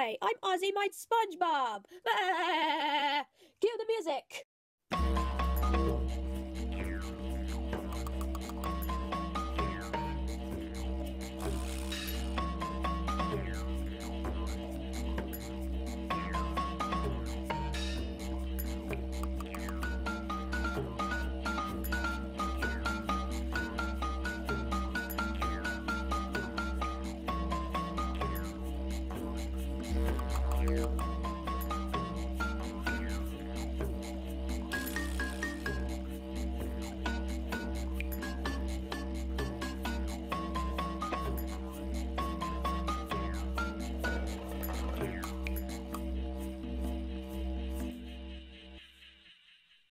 Hi, I'm Ozzy my SpongeBob. Cue the music.